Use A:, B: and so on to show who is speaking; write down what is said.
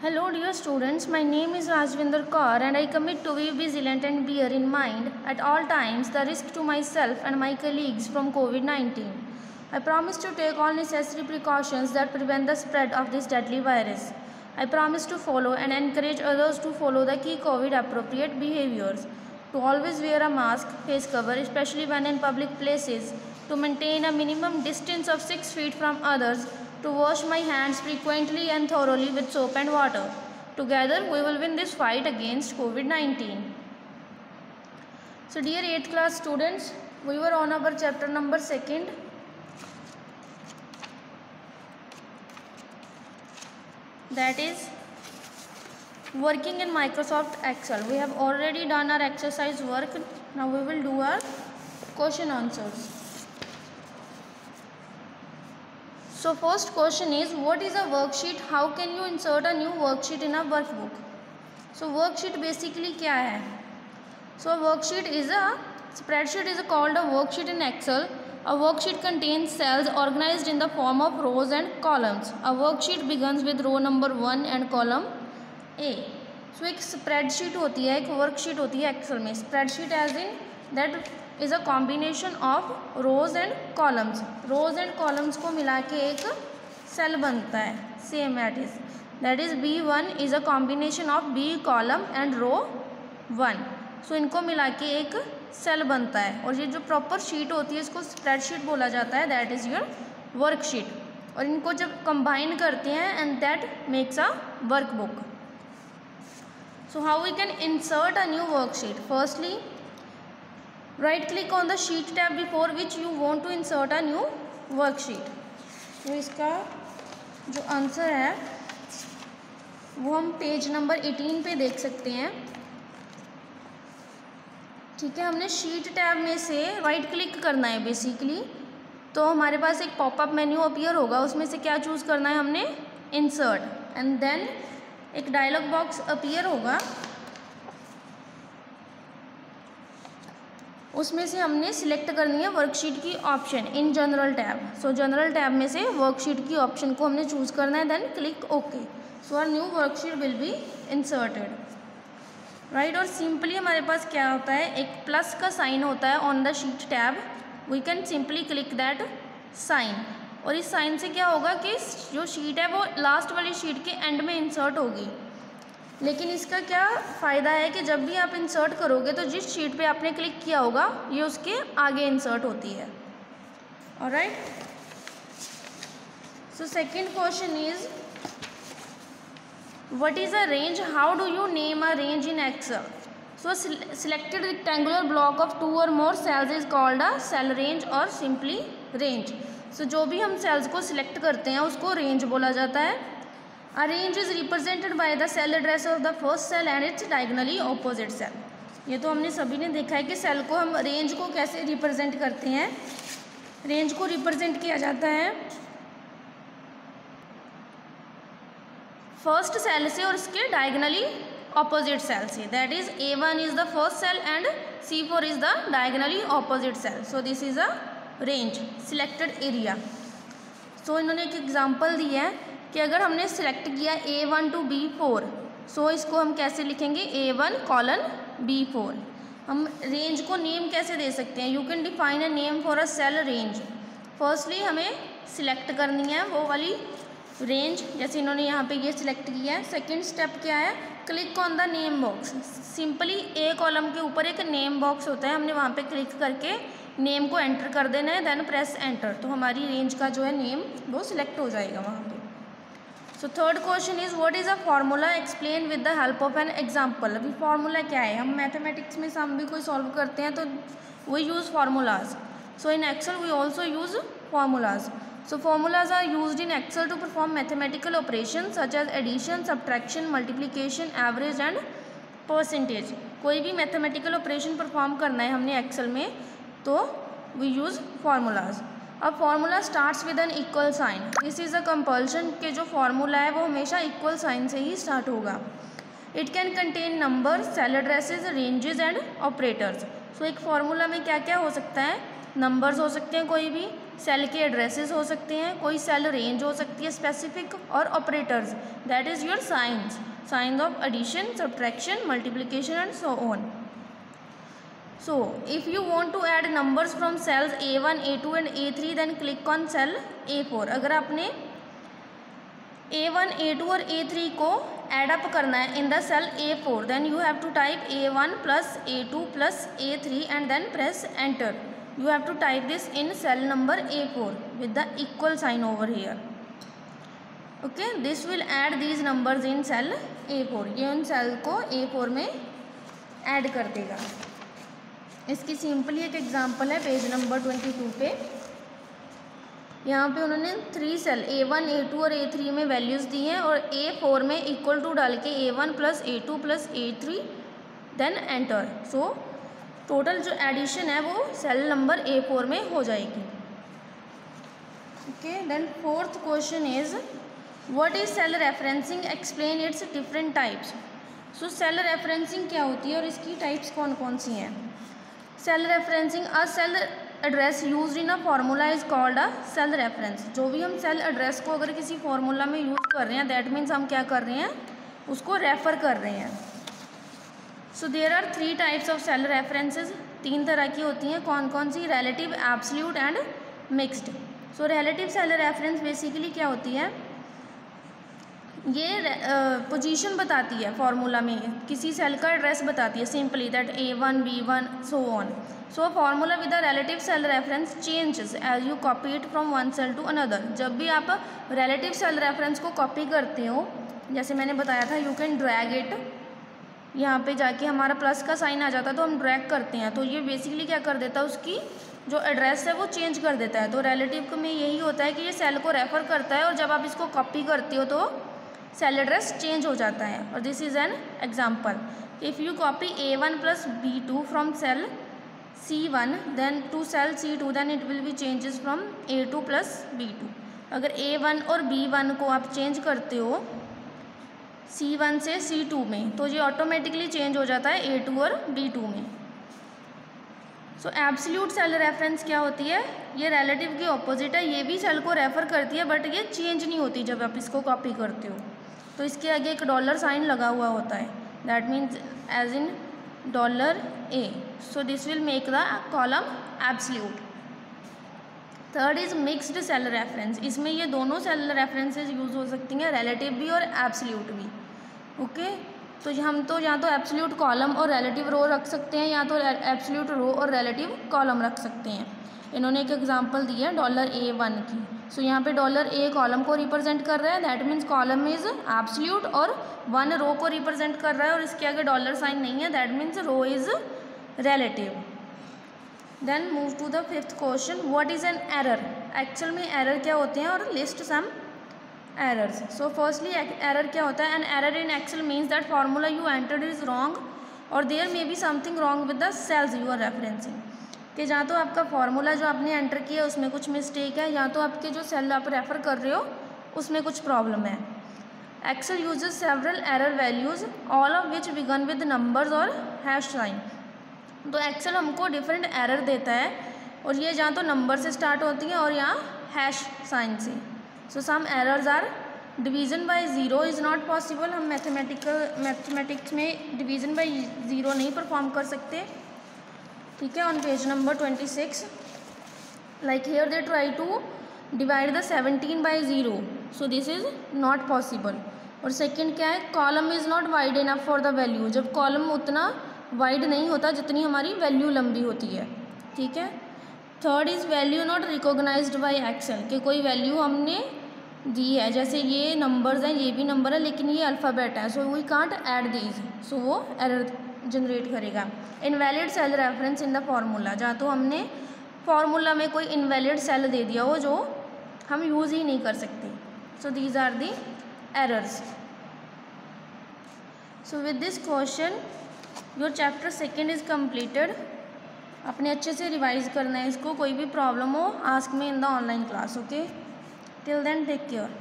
A: Hello dear students, my name is Rajvinder Kaur and I commit to be vigilant and bear in mind at all times the risk to myself and my colleagues from COVID-19. I promise to take all necessary precautions that prevent the spread of this deadly virus. I promise to follow and encourage others to follow the key COVID appropriate behaviors, to always wear a mask, face cover, especially when in public places, to maintain a minimum distance of 6 feet from others, to wash my hands frequently and thoroughly with soap and water. Together we will win this fight against COVID-19. So dear 8th class students, we were on our chapter number 2nd. That is working in Microsoft Excel. We have already done our exercise work. Now we will do our question answers. So first question is what is a worksheet how can you insert a new worksheet in a workbook so worksheet basically क्या है? So worksheet is a spreadsheet is called a worksheet in Excel a worksheet contains cells organise in the form of rows and columns a worksheet begins with row number one and column A so एक spread sheet होती है, एक worksheet होती है Excel में. Spreadsheet as in that is a combination of rows and columns rows and columns को मिला के एक सेल बनता है same at is that is B one is a combination of B column and row one so इनको मिला के एक सेल बनता है। और ये जो प्रॉपर शीट होती है, इसको स्प्रेडशीट बोला जाता है दैट इज़ योर वर्कशीट और इनको जब कंबाइन करते हैं and that makes a workbook so how we can insert a new worksheet firstly right click on the sheet tab before which you want to insert a new worksheet. तो इसका जो answer है, वो हम page number 18 पे देख सकते हैं। ठीक है, हमने शीट टैब में से राइट क्लिक करना है बेसिकली तो हमारे पास एक पॉपअप मेन्यू अपीयर होगा, उसमें से क्या चूज़ करना है हमने? इंसर्ट एंड देन एक डायलॉग बॉक्स अपीयर होगा। उसमें से हमने सिलेक्ट करनी है वर्कशीट की option in general tab so general tab में से वर्कशीट की ऑप्शन को हमने चूज़ करना है then click okay so our new worksheet will be inserted right और सिंपली हमारे पास क्या होता है? एक प्लस का साइन होता है on the sheet tab we can simply click that sign और इस साइन से क्या होगा कि जो शीट है वो लास्ट वाली शीट के एंड में इंसर्ट होगी. लेकिन इसका क्या फ़ायदा है कि जब भी आप इंसर्ट करोगे तो जिस शीट पे आपने क्लिक किया होगा, ये उसके आगे इंसर्ट होती है। और right so second question is what is a range how do you name a range in Excel so selected rectangular block of two or more cells is called a cell range or simply range so जो भी हम cells को select करते हैं, उसको range बोला जाता है। A range is represented by the cell address of the first cell and its diagonally opposite cell. ये तो हमने सभी ने देखा है कि सेल को हम रेंज को कैसे रिप्रेजेंट करते हैं। रेंज को रिप्रेजेंट किया जाता है। फ़र्स्ट सेल से और इसके डायगनली ऑपोजिट सेल से। That is A one is the first cell and C four is the diagonally opposite cell so this is a range selected area so इन्होंने एक एग्ज़ाम्पल दिया है। कि अगर हमने सेलेक्ट किया A one to B four so इसको हम कैसे लिखेंगे? A one colon B four हम रेंज को नेम कैसे दे सकते हैं? You can define a name for a cell range firstly हमें सिलेक्ट करनी है वो वाली रेंज जैसे इन्होंने यहाँ पे ये सिलेक्ट किया है। सेकेंड स्टेप क्या है? Click on the name box simply A column के ऊपर एक नेम बॉक्स होता है। हमने वहाँ पे क्लिक करके नेम को एंटर कर देना है देन प्रेस एंटर तो हमारी रेंज का जो है नेम वो सिलेक्ट हो जाएगा वहाँ। So third question is what is a formula explain with the help of an example अभी फार्मूला क्या है? हम मैथमेटिक्स में हम भी कोई सॉल्व करते हैं तो we use formulas so in Excel we also use formulas so formulas are used in Excel to perform mathematical operation such as addition subtraction multiplication average and percentage कोई भी मैथमेटिकल ऑपरेशन परफॉर्म करना है हमने Excel में तो we use formulas अब formula starts with an equal sign this is a compulsion के जो फॉर्मूला है, वो हमेशा इक्वल साइन से ही स्टार्ट होगा। It can contain number cell addresses ranges and operators so एक फार्मूला में क्या क्या हो सकता है? नंबर्स हो सकते हैं कोई भी सेल के एड्रेसेस हो सकते हैं, कोई सेल रेंज हो सकती है स्पेसिफिक और operators that is your signs signs of addition subtraction multiplication and so on so if you want to add numbers from cells a1 a2 and a3 then click on cell a4 अगर आपने a1 a2 और a3 को add up करना है in the cell a4 then you have to type a1 plus a2 plus a3 and then press enter you have to type this in cell number A4 with the equal sign over here okay this will add these numbers in cell A4 ये उन cell को A4 में add कर देगा इसकी simply एक example है page number twenty two पे। यहाँ पे उन्होंने three cell A one A two और ए थ्री में वैल्यूज़ दी हैं और ए फोर में इक्वल टू डाल के A one plus A two plus A three then enter so total जो एडिशन है वो सेल नंबर ए फोर में हो जाएगी। Okay then fourth question is what is cell referencing explain its different types so cell referencing क्या होती है और इसकी टाइप्स कौन कौन सी हैं? Cell referencing a cell address use in a formula is called a cell reference जो भी हम सेल एड्रेस को अगर किसी फार्मूला में यूज़ कर रहे हैं दैट मीन्स हम क्या कर रहे हैं? उसको रेफ़र कर रहे हैं। So there are three types of cell references तीन तरह की होती हैं। कौन कौन सी? Relative absolute and mixed so relative cell reference basically क्या होती है? ये पोजीशन बताती है फार्मूला में, किसी सेल का एड्रेस बताती है simply that A one B one so on so formula with the relative cell reference changes as you copy it from one cell to another जब भी आप रिलेटिव सेल रेफरेंस को copy करते हो, जैसे मैंने बताया था यू कैन ड्रैग इट यहाँ पे जाके हमारा प्लस का साइन आ जाता है तो हम ड्रैग करते हैं। तो ये बेसिकली क्या कर देता है, उसकी जो एड्रेस है, वो चेंज कर देता है। तो रिलेटिव में यही होता है कि ये सेल को रेफ़र करता है और जब आप इसको कॉपी करते हो तो सेल एड्रेस चेंज हो जाता है। और this is an example if you copy A one plus B two from cell C one then to cell C two then it will be changes from A two plus B two अगर A one और B one को आप change करते हो C one से C two में तो ये ऑटोमेटिकली चेंज हो जाता है ए टू और बी टू में। सो एब्सल्यूट सेल रेफरेंस क्या होती है? ये रिलेटिव की ऑपोजिट है, ये भी सेल को रेफ़र करती है बट ये चेंज नहीं होती जब आप इसको कॉपी करते हो। तो इसके आगे एक डॉलर साइन लगा हुआ होता है. That means as in dollar A so this will make the column absolute third is mixed cell reference इसमें ये दोनों सेल रेफरेंसेज यूज़ हो सकती हैं रिलेटिव भी और एब्सल्यूट भी. ओके तो हम तो या तो एब्सल्यूट कॉलम और रिलेटिव रो रख सकते हैं, या तो एब्सल्यूट रो और रिलेटिव कॉलम रख सकते हैं. इन्होंने एक एग्जांपल दी है डॉलर ए वन की. सो यहाँ पे डॉलर ए कॉलम को रिप्रेजेंट कर रहा है. That means column is absolute और वन रो को रिप्रेजेंट कर रहा है और इसके आगे डॉलर साइन नहीं है. That means row is relative then move to the fifth question what is an error actual में एरर क्या होते हैं और list some errors so firstly error क्या होता है? An error in Excel means that formula you entered is wrong और there may be something wrong with the cells you are referencing कि जहाँ तो आपका फार्मूला जो आपने एंटर किया है उसमें कुछ मिस्टेक है, या तो आपके जो सेल आप रेफ़र कर रहे हो, उसमें कुछ प्रॉब्लम है। Excel uses several error values all of which begin with numbers और हैश साइन तो एक्सेल हमको डिफरेंट एरर देता है, और ये जहाँ तो नंबर से स्टार्ट होती हैं और यहाँ हैश साइन से। So some errors are division by zero is not possible हम मैथमेटिकल मैथमेटिक्स में डिवीज़न बाय ज़ीरो नहीं परफॉर्म कर सकते। ठीक है on page number twenty six like here they try to divide the seventeen by zero so this is not possible और second क्या है? Column is not wide enough for the value जब column उतना wide नहीं होता, जितनी हमारी value लंबी होती है। ठीक है? Third is value not recognised by Excel कि कोई वैल्यू हमने दी है। जैसे ये नंबर्स हैं, ये भी नंबर है, लेकिन ये अल्फ़ाबेट है so we can't add these so वो एरर जनरेट करेगा। Invalid cell reference in the formula जहाँ तो हमने फार्मूला में कोई इनवैलिड सेल दे दिया हो जो हम यूज़ ही नहीं कर सकते। So these are the errors so with this question your chapter second is completed अपने अच्छे से रिवाइज करना है इसको। कोई भी प्रॉब्लम हो आस्क में in the online class okay till then take care